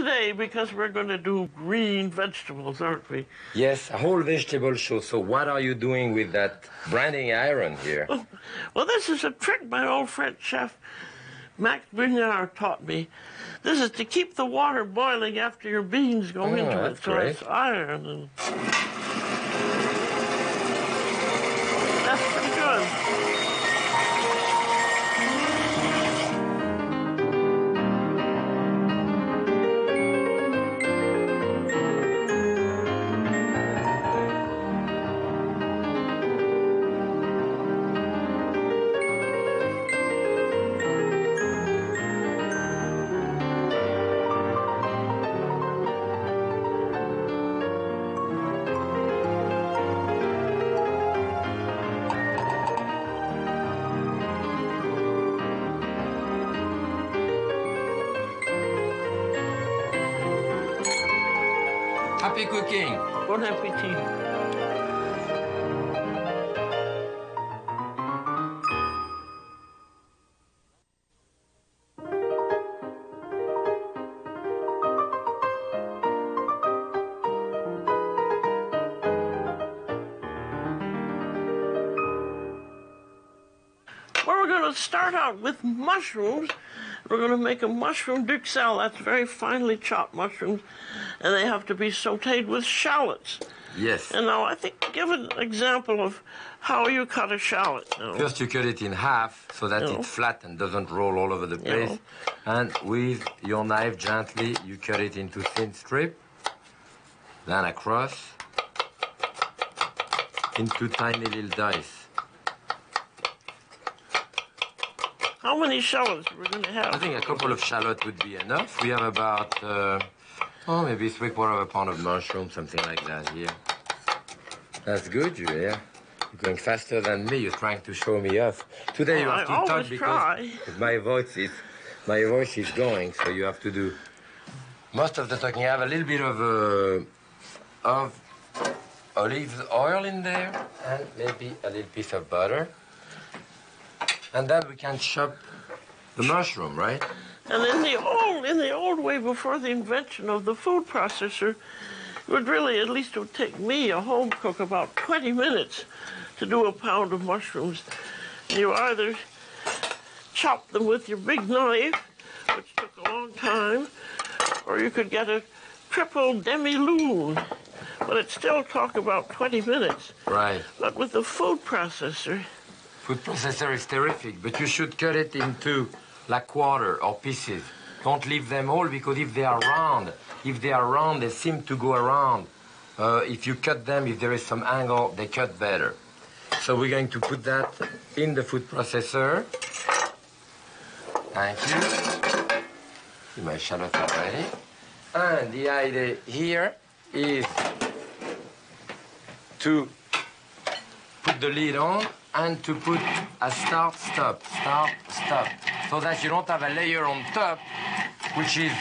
today because we're going to do green vegetables, aren't we? Yes, a whole vegetable show. So what are you doing with that branding iron here? Well, this is a trick my old French chef Max Bugnard taught me. This is to keep the water boiling after your beans go Oh, into it, so great. it's iron. And... cooking. Bon appetit. Going to start out with mushrooms. We're going to make a mushroom duxelle. That's very finely chopped mushrooms, and they have to be sautéed with shallots. Yes. And now I think give an example of how you cut a shallot. Now. First, you cut it in half so that Yeah. it's flat and doesn't roll all over the place. And with your knife, gently, you cut it into thin strip, then across, into tiny little dice. How many shallots we're going to have? I think a couple of shallots would be enough. We have about, uh, oh, maybe three quarter of a pound of mushroom, something like that here. That's good, Julia. You're going faster than me. You're trying to show me off. Today you Oh, have to talk because try. my voice is my voice is going, so you have to do most of the talking. I have a little bit of uh, of olive oil in there, and maybe a little piece of butter, and then we can chop the mushroom, right? And in the old, in the old way, before the invention of the food processor, it would really, at least it would take me, a home cook, about 20 minutes to do a pound of mushrooms. You either chop them with your big knife, which took a long time, or you could get a triple demi-lune, but it still took about 20 minutes. Right. But with the food processor, Food processor is terrific, but you should cut it into like quarter or pieces. Don't leave them all because if they are round, if they are round, they seem to go around. Uh, if you cut them, if there is some angle, they cut better. So we're going to put that in the food processor. Thank you. See my shallot already. And the idea here is to put the lid on and to put a start, stop, start, stop, so that you don't have a layer on top, which is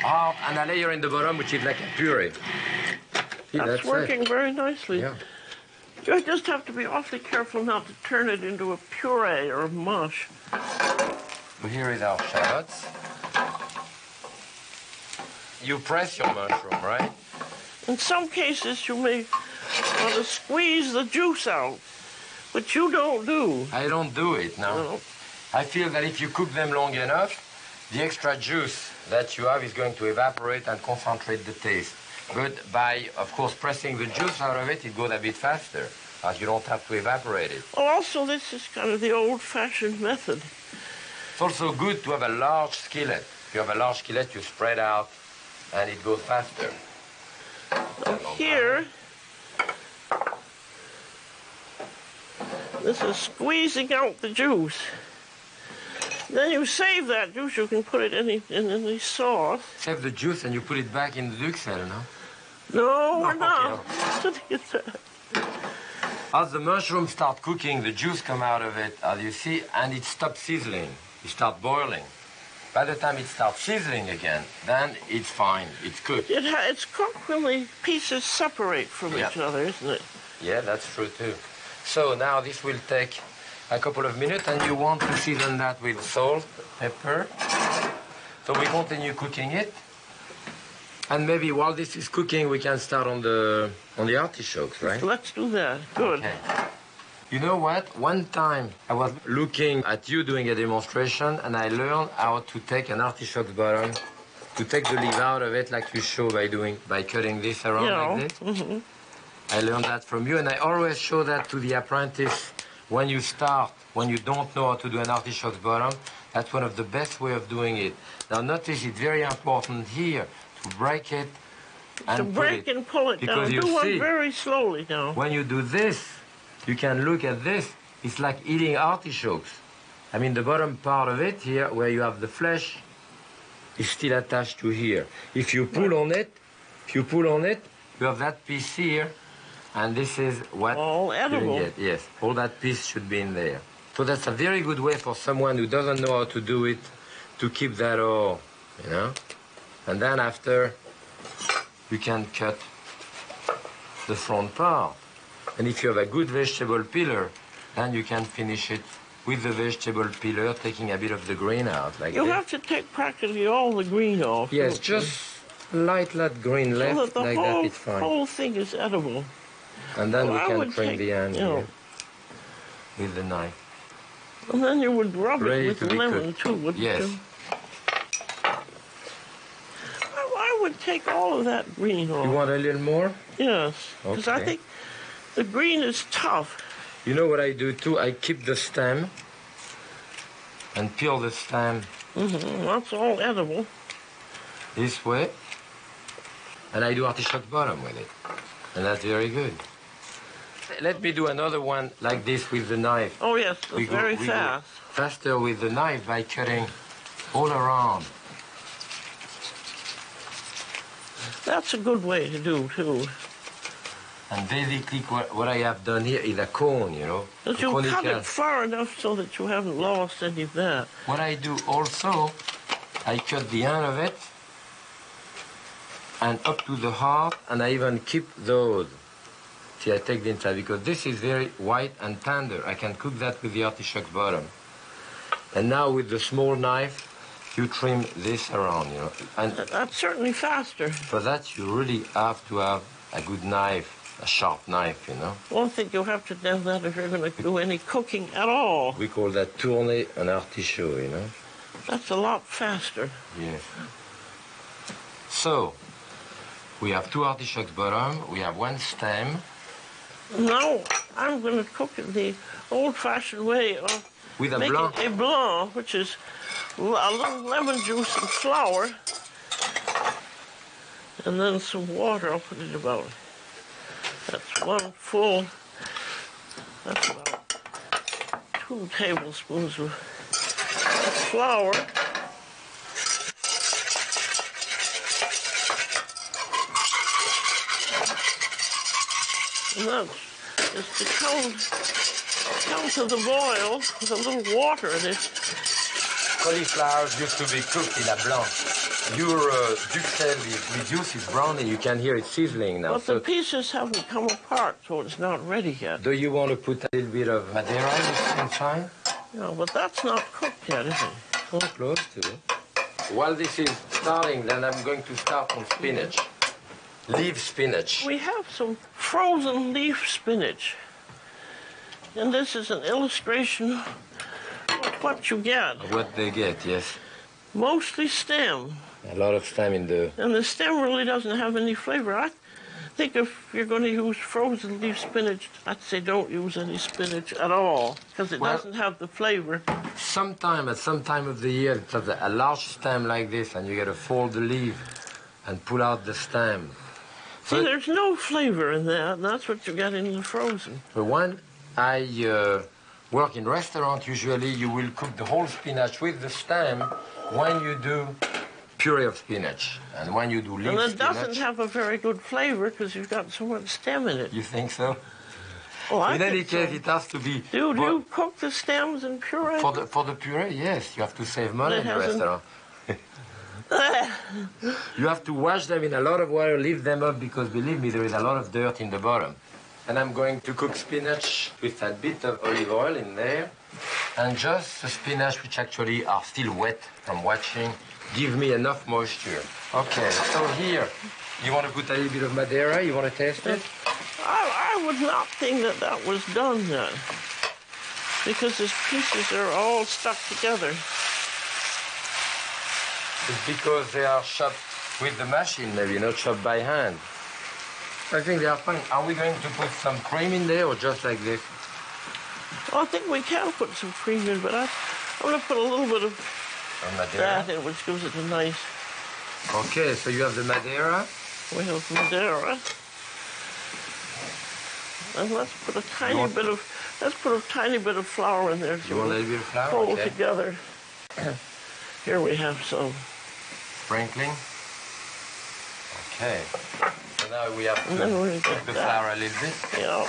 hard, and a layer in the bottom, which is like a puree. See, that's, that's working It. very nicely. Yeah. You just have to be awfully careful not to turn it into a puree or a mush. So here is our shallots. You press your mushroom, right? In some cases, you may want to squeeze the juice out, but you don't do. I don't do it now. No. I feel that if you cook them long enough, the extra juice that you have is going to evaporate and concentrate the taste. But by, of course, pressing the juice out of it, it goes a bit faster, as you don't have to evaporate it. Well, also, this is kind of the old-fashioned method. It's also good to have a large skillet. If you have a large skillet, you spread out, and it goes faster. Here, this is squeezing out the juice. Then you save that juice. You can put it in the, in any sauce. Save the juice and you put it back in the duxelle, no? No, we're okay. not. As the mushrooms start cooking, the juice come out of it, as you see, and it stops sizzling. It starts boiling. By the time it starts sizzling again, then it's fine. It's cooked. It ha- it's cooked when the pieces separate from Yeah. each other, isn't it? Yeah, that's true too. So now this will take a couple of minutes, and you want to season that with salt, pepper. So we continue cooking it. And maybe while this is cooking, we can start on the on the artichokes, right? Let's do that. Good. Okay. You know what? One time I was looking at you doing a demonstration and I learned how to take an artichoke bottom, to take the leaf out of it like you show by doing, by cutting this around You know. like this. Mm-hmm. I learned that from you and I always show that to the apprentice when you start, when you don't know how to do an artichoke bottom. That's one of the best way of doing it. Now notice it's very important here to break it and To break it. and pull it Because down. you Do one see- very slowly now. When you do this, you can look at this. It's like eating artichokes. I mean, the bottom part of it here, where you have the flesh, is still attached to here. If you pull on it, if you pull on it, you have that piece here, and this is what All you edible. get. Yes, all that piece should be in there. So that's a very good way for someone who doesn't know how to do it to keep that all, you know. And then after, you can cut the front part. And if you have a good vegetable peeler, then you can finish it with the vegetable peeler, taking a bit of the green out, like You this. have to take practically all the green off. Yes, just light, light green so left, that the like whole, that, it's fine. whole thing is edible. And then Well, we can trim take, the end you know, with the knife. And then you would rub Ready it with lemon cooked. too, wouldn't Yes. you? I, I would take all of that green off. You want a little more? yes, because I think the green is tough. You know what I do too? I keep the stem and peel the stem Mm -hmm. That's all edible. this way. And I do artichoke bottom with it. And that's very good. Let me do another one like this with the knife. Oh yes, We go- very we go fast. faster with the knife by cutting all around. That's a good way to do too. And basically what, what I have done here is a cone, you know. But you cut conical. it far enough so that you haven't lost any of that. What I do also, I cut the end of it and up to the heart, and I even keep those. See, I take the inside because this is very white and tender. I can cook that with the artichoke bottom. And now with the small knife, you trim this around, you know. And That's certainly faster. for that, you really have to have a good knife, a sharp knife, you know. One thing you have to do that if you're going to do any cooking at all. We call that tourner an artichoke, you know. That's a lot faster. Yes. So, we have two artichokes bottom, we have one stem Now I'm going to cook it the old-fashioned way of with a making blanc. a blanc, which is a little lemon juice and flour, and then some water. I'll put it about. That's one full. That's about two tablespoons of flour. That's just to count, count to the boil with a little water in it. Cauliflowers used to be cooked in a blanc. Your uh, duxelle is it's browning, you can hear it sizzling now. But So, the pieces haven't come apart, so it's not ready yet. do you want to put a little bit of Madeira inside? No, but that's not cooked yet, is it? So close to it. While this is starting, then I'm going to start on spinach. Leaf spinach. We have some frozen leaf spinach. And this is an illustration of what you get. What they get, yes. Mostly stem. A lot of stem in the And the stem really doesn't have any flavor. I think if you're going to use frozen leaf spinach, I'd say don't use any spinach at all because it Well- doesn't have the flavor. Sometime, at some time of the year, it has a, a large stem like this, and you got to fold the leaf and pull out the stem. See, there's no flavor in that, that's what you get in the frozen. But when I uh, work in restaurant, usually you will cook the whole spinach with the stem when you do puree of spinach, and when you do leaf And it spinach. doesn't have a very good flavor because you've got so much stem in it. You think so? Oh, I in any case, so. it has to be. Do you cook the stems and puree? for the for the puree, yes, you have to save money in the restaurant. You have to wash them in a lot of water, leave them up because believe me, there is a lot of dirt in the bottom. And I'm going to cook spinach with a bit of olive oil in there. And just the spinach which actually are still wet from washing give me enough moisture. Okay, so here, you want to put a little bit of Madeira? You want to taste it? I, I would not think that that was done yet. Because these pieces are all stuck together. It's because they are chopped with the machine, maybe not chopped by hand. I think they are fine. Are we going to put some cream in there or just like this? Well, I think we can put some cream in, but I, I'm going to put a little bit of Madeira? that in, which gives it a nice Okay, so you have the Madeira. we have Madeira. And let's put a tiny bit of let's put a tiny bit of flour in there You want a little bit of flour? hold Okay. together. Here we have some. Sprinkling. Okay. So now we have to cook the flour a little bit. Yeah.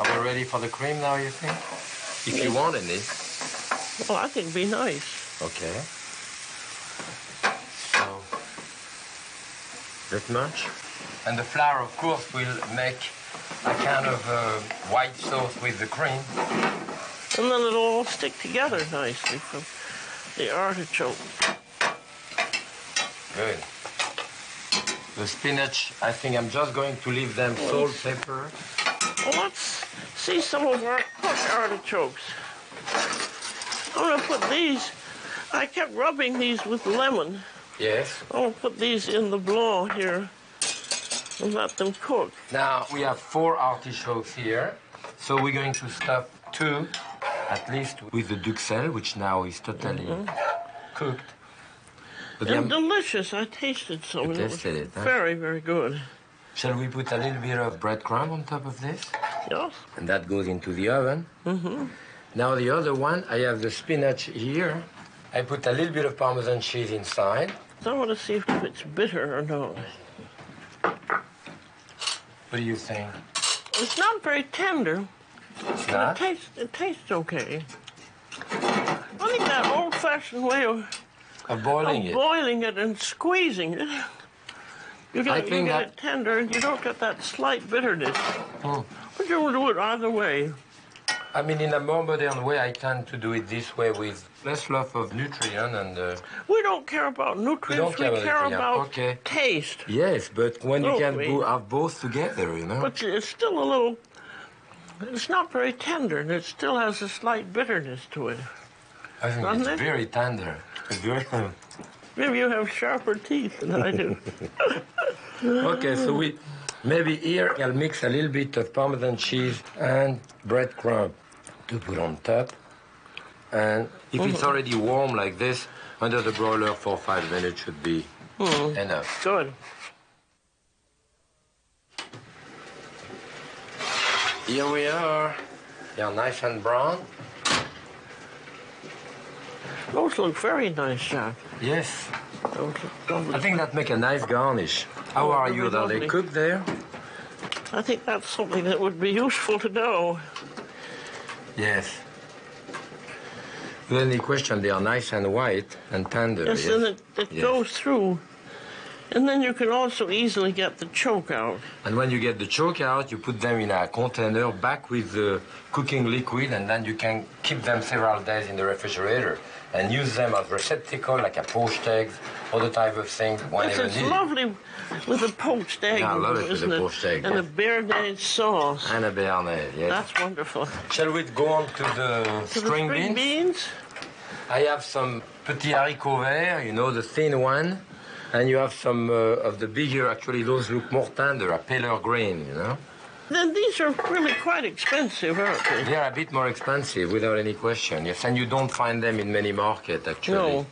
Are we ready for the cream now, you think? If you want any. Well, I think it'd be nice. Okay. So, that much? And the flour, of course, will make a kind of uh, white sauce with the cream. And then it'll all stick together nicely from the artichoke. Good. The spinach, I think I'm just going to leave them salt, pepper. Well, let's see some of our cooked artichokes. I'm gonna put these. I kept rubbing these with lemon. Yes. I'm gonna put these in the blanc here and let them cook. Now we have four artichokes here. So we're going to stuff two, at least, with the duxelles, which now is totally mm-hmm. cooked. But And delicious. I tasted some. You tasted it, huh? Very, very good. shall we put a little bit of breadcrumb on top of this? Yes. And that goes into the oven. Mm-hmm. Now the other one, I have the spinach here. I put a little bit of Parmesan cheese inside. So I want to see if it's bitter or not. What do you think? It's not very tender. It's It not? tastes. It tastes okay. I think that old-fashioned way of Of boiling of it. boiling it and squeezing it. You get, I it- you get it tender and you don't get that slight bitterness. Hmm. But you will do it either way. I mean, in a more modern way, I tend to do it this way with less loss of nutrient and. Uh, We don't care about nutrients. care we about care about Okay. taste. yes, but when you Oh, can we- bo- have both together, you know. But it's still a little. It's not very tender, and it still has a slight bitterness to it. I think doesn't it's it? very tender. It's very. Maybe you have sharper teeth than I do. okay, so we maybe here I'll mix a little bit of Parmesan cheese and breadcrumb to put on top. And if it's mm-hmm. already warm like this, under the broiler for five minutes should be mm. enough. Good. Here we are. They are nice and brown. Those look very nice, Jacques. Yes. Those look I think that make a nice garnish. How Oh, are you? Are they lovely. cooked there? I think that's something that would be useful to know. Yes. Then the question, they are nice and white and tender. Yes, yes. and it, it Yes. goes through. And then you can also easily get the choke out. And when you get the choke out, you put them in a container back with the cooking liquid, and then you can keep them several days in the refrigerator and use them as receptacle, like a poached eggs, other type of thing, Yes, whenever it's needed. lovely with a poached egg, Yeah I love it with the poached egg, And yeah. a béarnaise sauce. And a béarnaise, yes. That's wonderful. Shall we go on to the To the string string beans? beans? I have some petit haricots verts, you know, the thin one. And you have some uh, of the bigger, actually, those look more tender, a paler green, you know. Then these are really quite expensive, aren't they? They are a bit more expensive, without any question. Yes, and you don't find them in many markets, actually. No.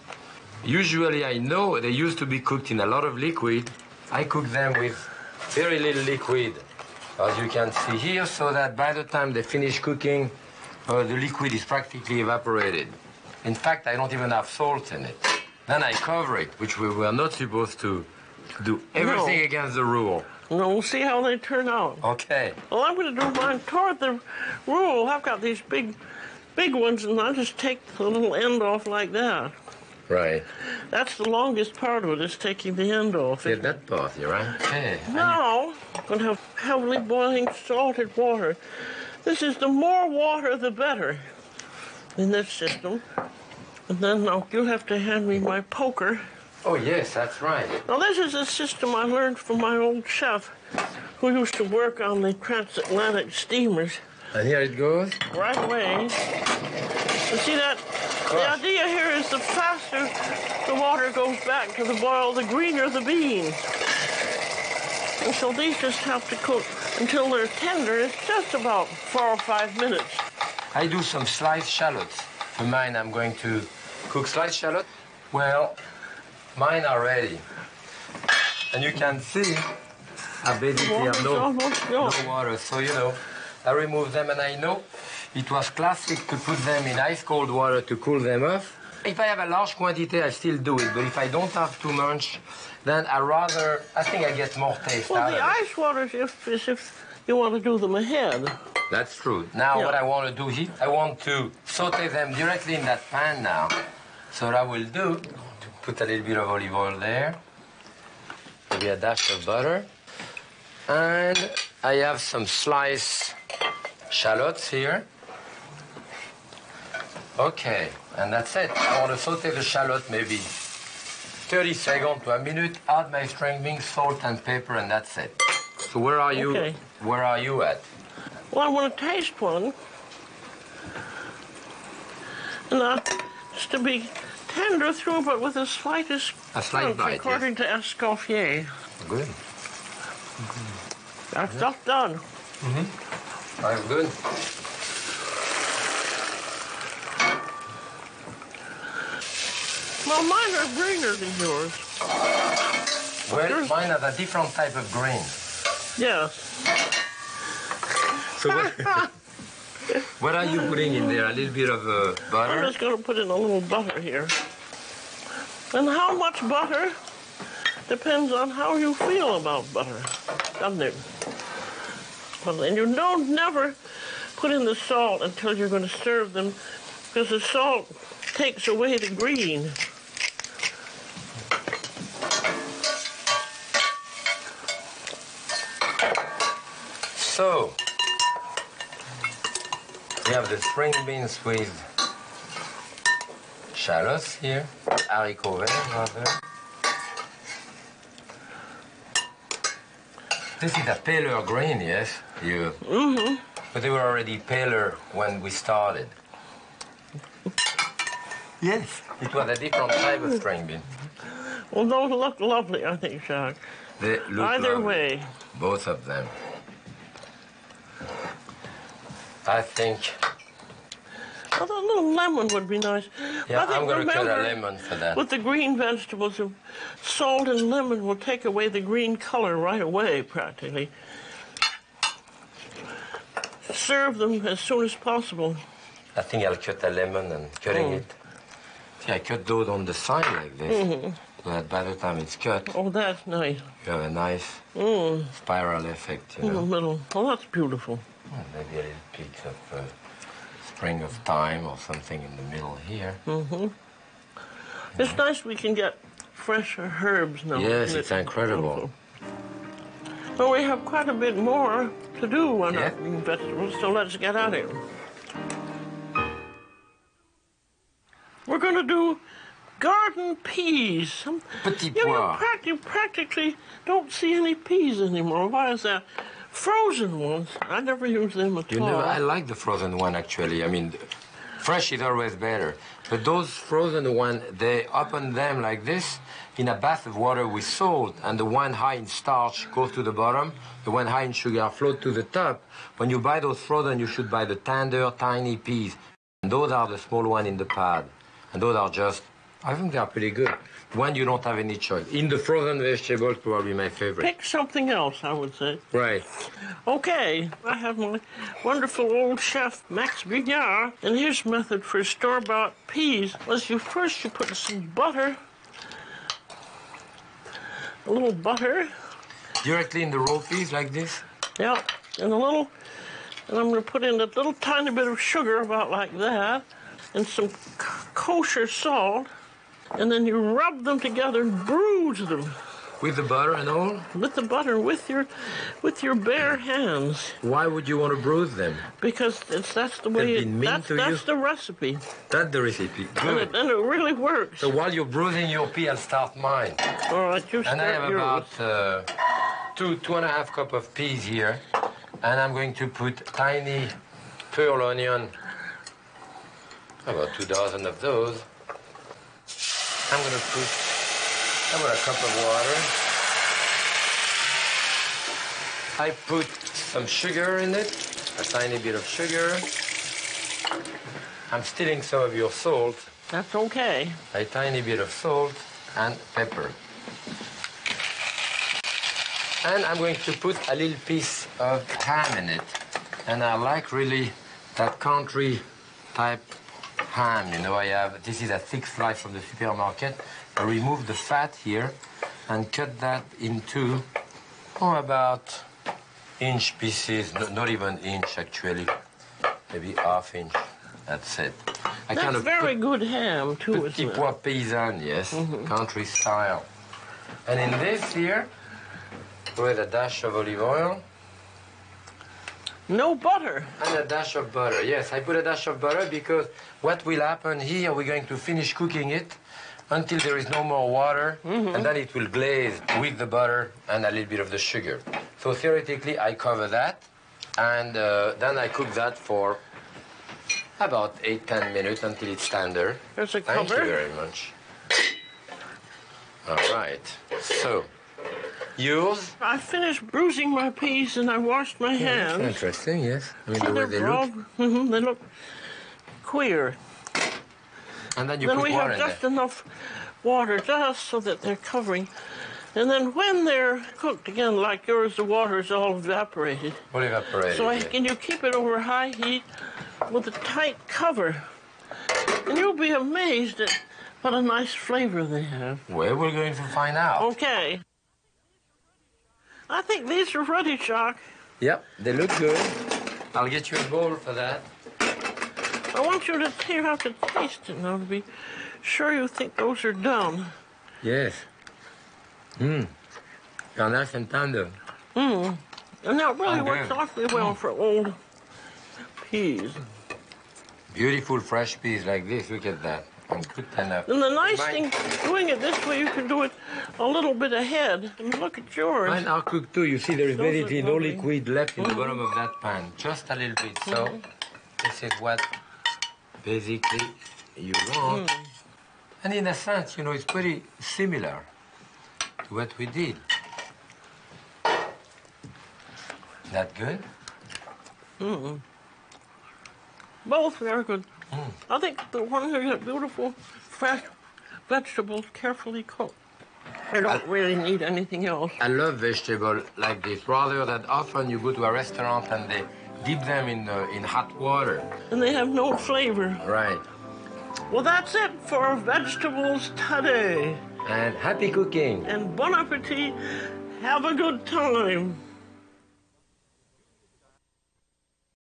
Usually, I know they used to be cooked in a lot of liquid. I cook them with very little liquid, as you can see here, so that by the time they finish cooking, uh, the liquid is practically evaporated. In fact, I don't even have salt in it. Then I cover it, which we were not supposed to do. Everything No. against the rule. No, we'll see how they turn out. Okay. Well, I'm going to do mine toward the rule. I've got these big, big ones, and I'll just take the little end off like that. Right. That's the longest part of it, is taking the end off. Get that part, you're right? Okay. Now, I'm going to have heavily boiling salted water. This is the more water, the better in this system. And then you'll have to hand me my poker. Oh, yes, that's right. Now, this is a system I learned from my old chef who used to work on the transatlantic steamers. And here it goes. right away. You see that? The idea here is the faster the water goes back to the boil, the greener the beans. And so these just have to cook until they're tender. It's just about four or five minutes. I do some sliced shallots. For mine, I'm going to cook sliced shallot. Well, mine are ready. And you can see I basically have no, no water. So, you know, I remove them and I know it was classic to put them in ice cold water to cool them off. If I have a large quantity, I still do it. But if I don't have too much, then I rather, I think I get more taste Well, out the of it. ice water is is if you want to do them ahead. That's true. Now Yeah. what I want to do here, I want to saute them directly in that pan now. So what I will do, put a little bit of olive oil there, maybe a dash of butter, and I have some sliced shallots here. Okay, and that's it. I want to saute the shallot maybe 30 seconds to a minute, add my string beans, salt and pepper, and that's it. So where are you? Okay. Where are you at? Well, I want to taste one. And just to be tender through, but with the slightest A slight crunch, bite, yes. according to Escoffier. Good. That's just done. Mm-hmm. I'm good. Well, mine are greener than yours. Well, Yours- mine have a different type of green. Yes. So what, what are you putting in there? A little bit of uh, I'm just going to put in a little butter here. And how much butter depends on how you feel about butter, doesn't it? Well, and you don't never put in the salt until you're going to serve them because the salt takes away the green. So, we have the spring beans with shallots here, haricot vert rather. This is a paler green, yes? You. Mm-hmm. But they were already paler when we started. Yes. It was a different type of string bean. Well, those look lovely, I think, Jacques. They look Either lovely. way. Both of them. I think, Well, a little lemon would be nice. yeah, I think I'm going to cut a lemon for that. With the green vegetables, the salt and lemon will take away the green color right away, practically. Serve them as soon as possible. I think I'll cut a lemon and cutting Mm. it. See, I cut those on the side like this. Mm-hmm. So that by the time it's cut, Oh, that's nice. you have a nice Mm, spiral effect, you in the know. middle. Oh, that's beautiful. And Maybe a little piece of uh, spring of thyme or something in the middle here. It's nice we can get fresh herbs now. Yes, it's it? incredible. But we have quite a bit more to do on Yeah. our vegetables, so let's get at it. We're going to do garden peas. Some, Petit you, you, you practically don't see any peas anymore. Why is that? Frozen ones, I never use them at You all. know, I like the frozen one actually. I mean, fresh is always better. But those frozen one, they open them like this in a bath of water with salt, and the one high in starch goes to the bottom, the one high in sugar float to the top. When you buy those frozen, you should buy the tender, tiny peas. And those are the small one in the pod. And those are just, I think they are pretty good. When you don't have any choice. In the frozen vegetables, probably my favorite. Pick something else, I would say. Right. Okay, I have my wonderful old chef Max Bugnard, and his method for store-bought peas was you first you put some butter, a little butter, Directly in the raw peas like this? yeah, and a little, and I'm going to put in a little tiny bit of sugar, about like that, and some kosher salt, and then you rub them together and bruise them. With the butter and all? with the butter with your with your bare hands Why would you want to bruise them? because it's, that's the way it, been mean that's, that's the recipe That's the recipe. and Good. it, and it really works. So while you're bruising your pea, I'll start mine. All right, you start And I have yours. about uh, two, two and a half cup of peas here. And I'm going to put tiny pearl onion, about two dozen of those. I'm going to put about a cup of water. I put some sugar in it, a tiny bit of sugar. I'm stealing some of your salt, That's okay. a tiny bit of salt and pepper. And I'm going to put a little piece of ham in it. And I like really that country type ham. You know, I have, this is a thick slice from the supermarket. I remove the fat here and cut that into, oh, about inch pieces, no, not even inch actually, maybe half inch. That's it. I That's kind of very good ham too, Petit isn't pois paysan, yes, mm-hmm. country style. And in this here, with a dash of olive oil No butter. and a dash of butter. Yes, I put a dash of butter because what will happen here, we're going to finish cooking it until there is no more water, and then it will glaze with the butter and a little bit of the sugar. So theoretically, I cover that, and uh, then I cook that for about 8 10 minutes until it's tender. There's a Thank cover. you very much. All right. So, yours? I finished bruising my peas and I washed my hands. Interesting, yes. I mean, See, the way they look. mhm, they look queer. And then you then we have just there. enough water just so that they're covering. And then when they're cooked again, like yours, the water's all evaporated. All evaporated. So I, yeah. can you keep it over high heat with a tight cover? And you'll be amazed at what a nice flavor they have. Well, we're going to find out. Okay. I think these are ready, Chuck. Yep, they look good. I'll get you a bowl for that. I want you to you have to taste it now to be sure you think those are done. Yes. Mmm. They're nice and tender. And that really works awfully well for old peas. Beautiful fresh peas like this. Look at that. And enough. And the nice Mine- thing, doing it this way, you can do it a little bit ahead. And look at yours. Mine are cooked too. You see, there is Those basically no liquid left in the bottom of that pan. Just a little bit. So, this is what basically you want. And in a sense, you know, it's pretty similar to what we did. That good? Mm. Both very good. Mm. I think the ones that get beautiful, fresh vegetables, carefully cooked. They don't really need anything else. I love vegetable like this. Rather than often you go to a restaurant and they dip them in uh, in hot water. And they have no flavor. Right. Well, that's it for vegetables today. And happy cooking. And bon appetit. Have a good time.